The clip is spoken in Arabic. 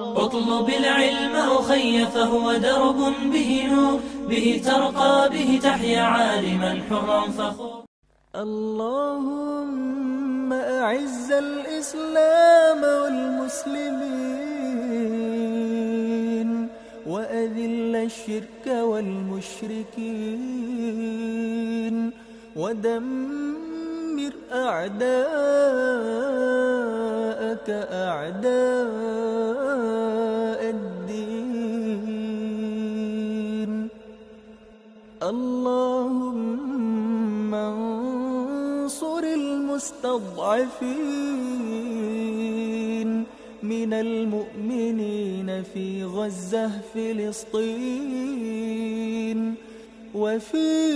اطلب العلم أخي فهو درب به نور. به ترقى به تحيا عالما حرا فخور. اللهم أعز الإسلام والمسلمين وأذل الشرك والمشركين ودمر أعداءك أعداء الدين. اللهم انصر المستضعفين من المؤمنين في غزة فلسطين وفي